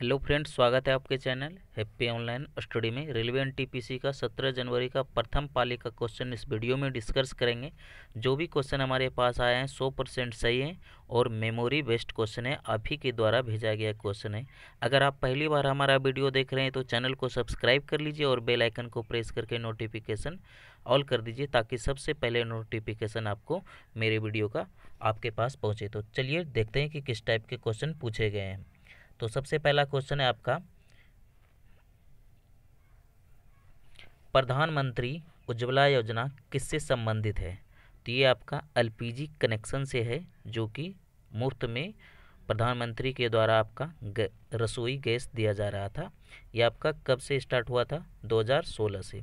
Hello friends, स्वागत है आपके चैनल हैप्पी ऑनलाइन स्टडी में। रेलवे एन टीपीसी का 17 जनवरी का प्रथम पाली का क्वेश्चन इस वीडियो में डिस्कस करेंगे। जो भी क्वेश्चन हमारे पास आए हैं 100 परसेंट सही हैं और मेमोरी बेस्ड क्वेश्चन है, आप ही के द्वारा भेजा गया क्वेश्चन है। अगर आप पहली बार हमारा वीडियो देख रहे हैं तो चैनल को सब्सक्राइब कर लीजिए और बेलाइकन को प्रेस करके नोटिफिकेशन ऑल कर दीजिए, ताकि सबसे पहले नोटिफिकेशन आपको मेरे वीडियो का आपके पास पहुँचे। तो चलिए देखते हैं कि किस टाइप के क्वेश्चन पूछे गए हैं। तो सबसे पहला क्वेश्चन है आपका। प्रधानमंत्री उज्ज्वला योजना किससे संबंधित है? तो ये आपका एलपीजी कनेक्शन से है, जो कि मुफ़्त में प्रधानमंत्री के द्वारा आपका रसोई गैस दिया जा रहा था। ये आपका कब से स्टार्ट हुआ था? 2016 से।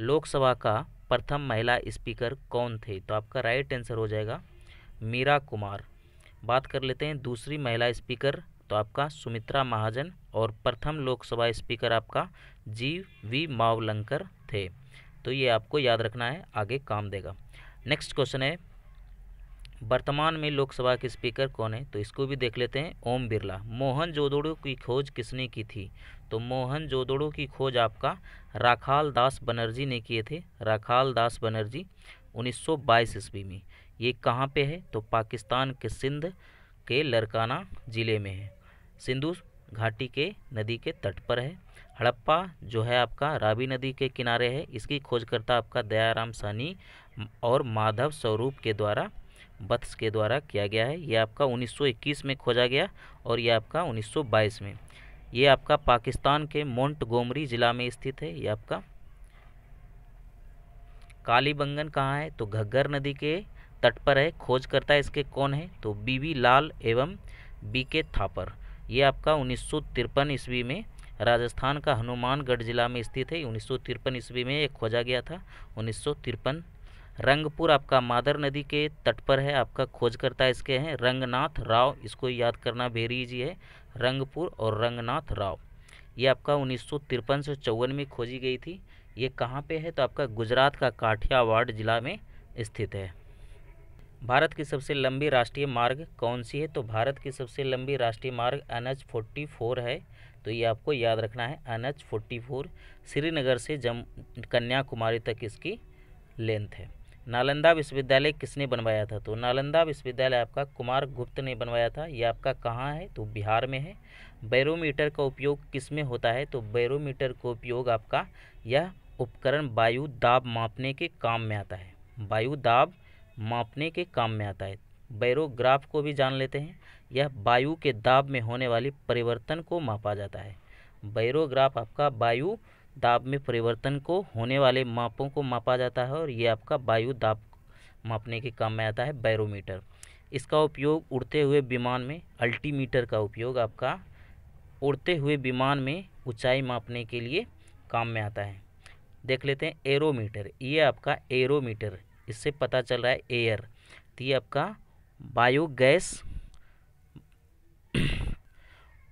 लोकसभा का प्रथम महिला स्पीकर कौन थे? तो आपका राइट आंसर हो जाएगा मीरा कुमार। बात कर लेते हैं दूसरी महिला स्पीकर तो आपका सुमित्रा महाजन और प्रथम लोकसभा स्पीकर आपका जी वी मावलंकर थे। तो ये आपको याद रखना है, आगे काम देगा। नेक्स्ट क्वेश्चन है, वर्तमान में लोकसभा के स्पीकर कौन है? तो इसको भी देख लेते हैं, ओम बिरला। मोहन जोदड़ो की खोज किसने की थी? तो मोहन जोदड़ो की खोज आपका राखाल दास बनर्जी ने किए थे। राखाल दास बनर्जी 1922 ईस्वी में। ये कहाँ पे है? तो पाकिस्तान के सिंध के लरकाना ज़िले में है। सिंधु घाटी के नदी के तट पर है। हड़प्पा जो है आपका रावी नदी के किनारे है। इसकी खोजकर्ता आपका दयाराम सानी और माधव स्वरूप के द्वारा, बत्स के द्वारा किया गया है। ये आपका 1921 में खोजा गया और ये आपका 1922 में। ये आपका पाकिस्तान के मोन्ट गोमरी ज़िला में स्थित है। ये आपका कालीबंगन कहाँ है? तो घग्गर नदी के तट पर है। खोजकर्ता इसके कौन है? तो बीबी लाल एवं बी के थापर। ये आपका उन्नीस सौ तिरपन ईस्वी में राजस्थान का हनुमानगढ़ जिला में स्थित है। उन्नीस सौ तिरपन ईस्वी में ये खोजा गया था। उन्नीस सौ तिरपन। रंगपुर आपका मादर नदी के तट पर है, आपका खोजकर्ता इसके हैं। रंगनाथ राव, इसको याद करना वेरी इजी है। रंगपुर और रंगनाथ राव। ये आपका उन्नीस सौ तिरपन से चौवन में खोजी गई थी। ये कहाँ पे है? तो आपका गुजरात का काठियावाड़ जिला में स्थित है। भारत की सबसे लंबी राष्ट्रीय मार्ग कौन सी है? तो भारत की सबसे लंबी राष्ट्रीय मार्ग एन एच फोर्टी फोर है। तो ये आपको याद रखना है, N H forty four Srinagar से जम, कन्याकुमारी तक इसकी लेंथ है। नालंदा विश्वविद्यालय किसने बनवाया था? तो नालंदा विश्वविद्यालय आपका कुमार गुप्त ने बनवाया था। ये आपका कहाँ है? तो बिहार में है। बैरोमीटर का उपयोग किसमें होता है? तो बैरोमीटर का उपयोग आपका यह उपकरण वायु दाब मापने के काम में आता है। वायु दाब मापने के काम में आता है। बैरोग्राफ को भी जान लेते हैं। यह वायु के दाब में होने वाली परिवर्तन को मापा जाता है। बैरोग्राफ आपका वायु दाब में परिवर्तन को, होने वाले मापों को मापा जाता है और ये आपका वायु दाब मापने के काम में आता है बैरोमीटर। इसका उपयोग उड़ते हुए विमान में, अल्टीमीटर का उपयोग आपका उड़ते हुए विमान में ऊंचाई मापने के लिए काम में आता है। देख लेते हैं, एरोमीटर। ये आपका एरोमीटर इससे पता चल रहा है एयर। तो ये आपका बायोगैस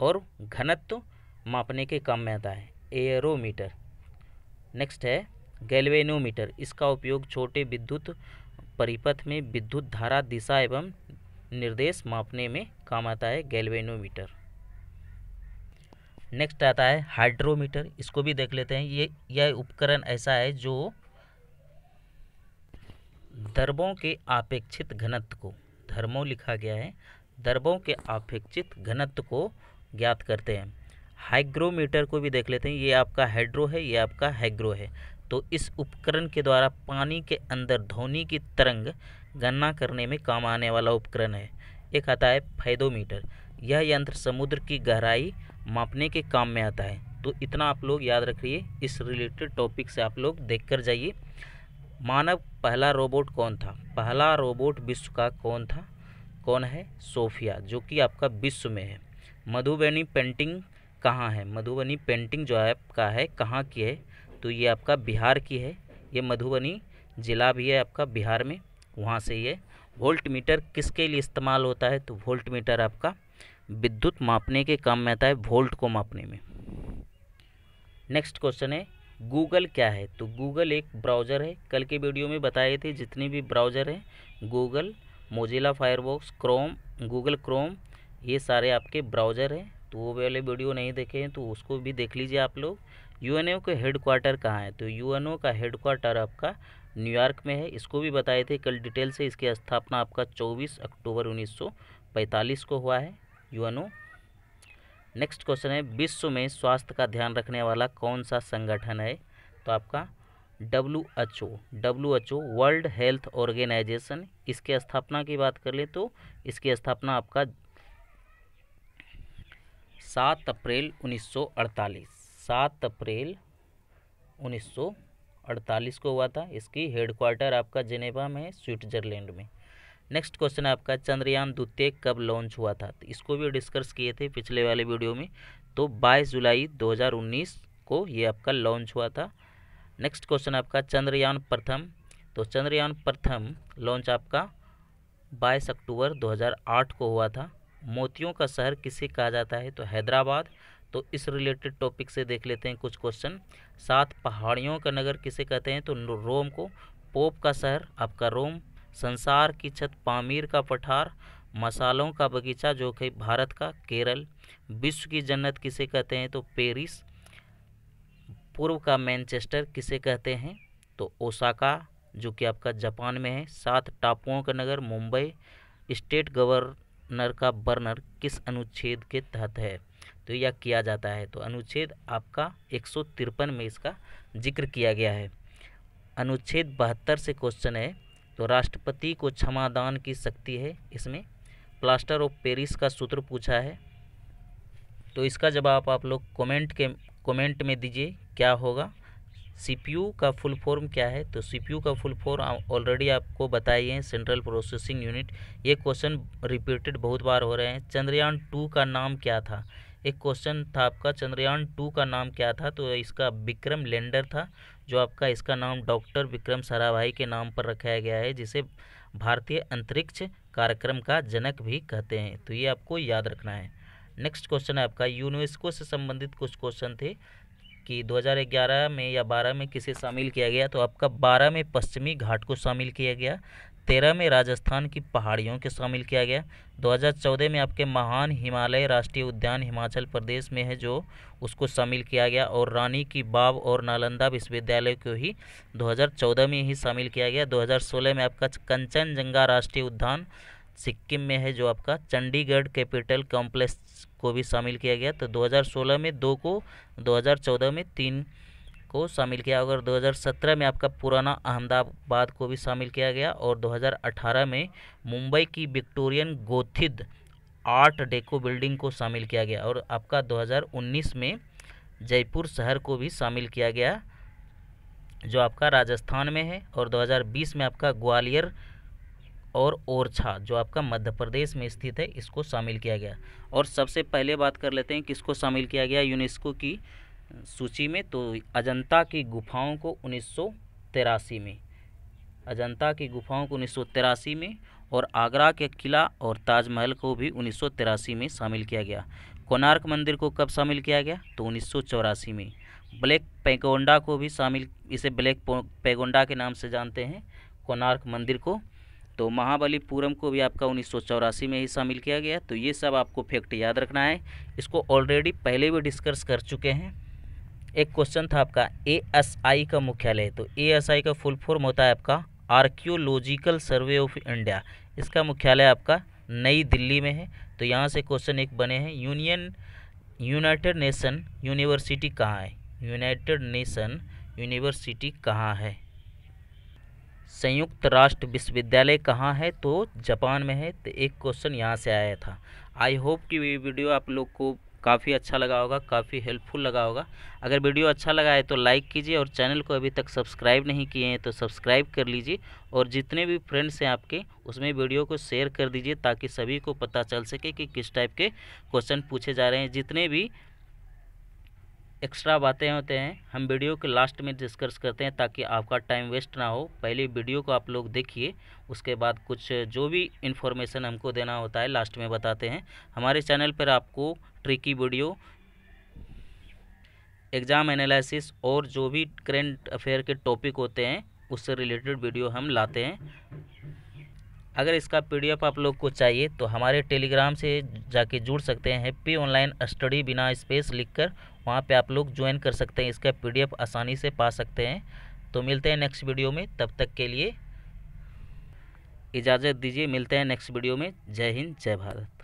और घनत्व मापने के काम में आता है। एयरोमीटर। नेक्स्ट है, गैल्वेनोमीटर। इसका उपयोग छोटे विद्युत परिपथ में विद्युत धारा दिशा एवं निर्देश मापने में काम आता है गैल्वेनोमीटर। नेक्स्ट आता है हाइड्रोमीटर। इसको भी देख लेते हैं। ये, यह उपकरण ऐसा है जो दरबों के आपेक्षित घनत्व को, धर्मों लिखा गया है, दरबों के आपेक्षित घनत्व को ज्ञात करते हैं। हाइग्रोमीटर को भी देख लेते हैं, ये आपका हाइड्रो है, ये आपका हाइग्रो है। तो इस उपकरण के द्वारा पानी के अंदर ध्वनि की तरंग गणना करने में काम आने वाला उपकरण है। एक आता है फैदोमीटर। यह यंत्र समुद्र की गहराई मापने के काम में आता है। तो इतना आप लोग याद रखिए, इस रिलेटेड टॉपिक से आप लोग देख कर जाइए। मानव पहला रोबोट कौन था? पहला रोबोट विश्व का कौन था? कौन है? सोफिया, जो कि आपका विश्व में है। मधुबनी पेंटिंग कहाँ है? मधुबनी पेंटिंग जो है, आपका है, कहाँ की है? तो ये आपका बिहार की है। ये मधुबनी ज़िला भी है आपका बिहार में। वहाँ से ये वोल्ट मीटर किसके लिए इस्तेमाल होता है? तो वोल्ट मीटर आपका विद्युत मापने के काम में आता है, वोल्ट को मापने में। नेक्स्ट क्वेश्चन है गूगल क्या है? तो गूगल एक ब्राउज़र है। कल के वीडियो में बताए थे जितने भी ब्राउज़र हैं, Google, Mozilla Firefox Chrome, Google Chrome, ये सारे आपके ब्राउज़र हैं। तो वो वाले वीडियो नहीं देखे हैं तो उसको भी देख लीजिए आप लोग। यू यूएनओ का हेड क्वार्टर कहाँ है? तो यूएनओ का हेड क्वार्टर आपका न्यूयॉर्क में है। इसको भी बताए थे, कल डिटेल से इसकी स्थापना आपका 24 अक्टूबर 1945 को हुआ है। यूएनओ नेक्स्ट क्वेश्चन है, विश्व में स्वास्थ्य का ध्यान रखने वाला कौन सा संगठन है? तो आपका W H O W H O world health organization इसके स्थापना की बात कर ले तो इसकी स्थापना आपका सात अप्रैल 1948 सात अप्रैल 1948 को हुआ था, इसकी हेडक्वार्टर आपका जेनेवा में स्विट्जरलैंड में। नेक्स्ट क्वेश्चन है आपका, चंद्रयान द्वितीय कब लॉन्च हुआ था? तो इसको भी डिस्कस किए थे पिछले वाले वीडियो में। तो 22 जुलाई 2019 को ये आपका लॉन्च हुआ था। नेक्स्ट क्वेश्चन आपका, चंद्रयान प्रथम। तो चंद्रयान प्रथम लॉन्च आपका 22 अक्टूबर 2008 को हुआ था। मोतियों का शहर किसे कहा जाता है? तो हैदराबाद। तो इस रिलेटेड टॉपिक से देख लेते हैं कुछ क्वेश्चन सात पहाड़ियों का नगर किसे कहते हैं? तो रोम को। पोप का शहर आपका रोम। संसार की छत पामीर का पठार, मसालों का बगीचा जो कि भारत का, केरल, विश्व की जन्नत किसे कहते हैं तो पेरिस, पूर्व का मैनचेस्टर किसे कहते हैं तो ओसाका, जो कि आपका जापान में है, सात टापुओं का नगर, मुंबई, स्टेट गवर्नर का बर्नर किस अनुच्छेद के तहत है? तो यह किया जाता है तो अनुच्छेद आपका एक सौ तिरपन में इसका ज़िक्र किया गया है। अनुच्छेद बहत्तर से क्वेश्चन है तो राष्ट्रपति को क्षमादान की शक्ति है, इसमें प्लास्टर ऑफ़ पेरिस का सूत्र पूछा है। तो इसका जवाब आप लोग कमेंट के, कमेंट में दीजिए, क्या होगा? सीपीयू का फुल फॉर्म क्या है? तो सीपीयू का फुल फॉर्म ऑलरेडी आपको बताइए सेंट्रल प्रोसेसिंग यूनिट ये क्वेश्चन रिपीटेड बहुत बार हो रहे हैं। चंद्रयान टू का नाम क्या था? एक क्वेश्चन था आपका, चंद्रयान टू का नाम क्या था? तो इसका विक्रम लैंडर था, जो आपका इसका नाम डॉक्टर विक्रम साराभाई के नाम पर रखा गया है, जिसे भारतीय अंतरिक्ष कार्यक्रम का जनक भी कहते हैं। तो ये आपको याद रखना है। नेक्स्ट क्वेश्चन है आपका यूनेस्को से संबंधित कुछ क्वेश्चन थे कि 2011 में या 12 में किसे शामिल किया गया? तो आपका 12 में पश्चिमी घाट को शामिल किया गया। तेरह में राजस्थान की पहाड़ियों के शामिल किया गया। 2014 में आपके महान हिमालय राष्ट्रीय उद्यान हिमाचल प्रदेश में है जो उसको शामिल किया गया और रानी की बाब और नालंदा विश्वविद्यालय को ही 2014 में ही शामिल किया गया। 2016 में आपका कंचनजंगा राष्ट्रीय उद्यान सिक्किम में है जो आपका चंडीगढ़ कैपिटल कॉम्प्लेक्स को भी शामिल किया गया। तो 2016 में दो को 2014 में तीन को शामिल किया अगर 2017 में आपका पुराना अहमदाबाद को भी शामिल किया गया और 2018 में मुंबई की Victorian Gothic art deco building को शामिल किया गया और आपका 2019 में जयपुर शहर को भी शामिल किया गया, जो आपका राजस्थान में है। और 2020 में आपका ग्वालियर और ओरछा, जो आपका मध्य प्रदेश में स्थित है, इसको शामिल किया गया। और सबसे पहले बात कर लेते हैं किसको शामिल किया गया, यूनेस्को की सूची में तो अजंता की गुफाओं को उन्नीस सौ तिरासी में। अजंता की गुफाओं को उन्नीस सौ तिरासी में और आगरा के किला और ताजमहल को भी उन्नीस सौ तिरासी में शामिल किया गया। कोणार्क मंदिर को कब शामिल किया गया? तो उन्नीस सौ चौरासी में। ब्लैक पैगोंडा को भी शामिल, इसे ब्लैक पैगोंडा के नाम से जानते हैं, कोणार्क मंदिर को। तो महाबलीपुरम को भी आपका उन्नीस सौ चौरासी में ही शामिल किया गया। तो ये सब आपको फैक्ट याद रखना है। इसको ऑलरेडी पहले भी डिस्कस कर चुके हैं। एक क्वेश्चन था आपका ए एस आई का मुख्यालय तो ए एस आई का फुल फॉर्म होता है आपका आर्कियोलॉजिकल सर्वे ऑफ़ इंडिया इसका मुख्यालय आपका नई दिल्ली में है तो यहाँ से क्वेश्चन एक बने हैं यूनियन यूनाइटेड नेशन यूनिवर्सिटी कहाँ है? यूनाइटेड नेशन यूनिवर्सिटी कहाँ है? संयुक्त राष्ट्र विश्वविद्यालय कहाँ है? तो जापान में है तो एक क्वेश्चन यहाँ से आया था. आई होप कि वीडियो आप लोग को काफ़ी अच्छा लगा होगा, काफ़ी हेल्पफुल लगा होगा। अगर वीडियो अच्छा लगा है तो लाइक कीजिए और चैनल को अभी तक सब्सक्राइब नहीं किए हैं तो सब्सक्राइब कर लीजिए और जितने भी फ्रेंड्स हैं आपके, उसमें वीडियो को शेयर कर दीजिए ताकि सभी को पता चल सके कि किस टाइप के क्वेश्चन पूछे जा रहे हैं। जितने भी एक्स्ट्रा बातें होते हैं, हम वीडियो के लास्ट में डिस्कस करते हैं ताकि आपका टाइम वेस्ट ना हो। पहले वीडियो को आप लोग देखिए, उसके बाद कुछ जो भी इन्फॉर्मेशन हमको देना होता है लास्ट में बताते हैं। हमारे चैनल पर आपको ट्रिकी वीडियो एग्ज़ाम एनालिसिस और जो भी करेंट अफेयर के टॉपिक होते हैं, उससे रिलेटेड वीडियो हम लाते हैं। अगर इसका पीडीएफ आप लोग को चाहिए तो हमारे टेलीग्राम से जाके जुड़ सकते हैं। हैप्पी ऑनलाइन स्टडी बिना स्पेस लिखकर वहाँ पे आप लोग ज्वाइन कर सकते हैं, इसका पीडीएफ आसानी से पा सकते हैं। तो मिलते हैं नेक्स्ट वीडियो में, तब तक के लिए इजाज़त दीजिए, मिलते हैं नेक्स्ट वीडियो में। जय हिंद, जय भारत।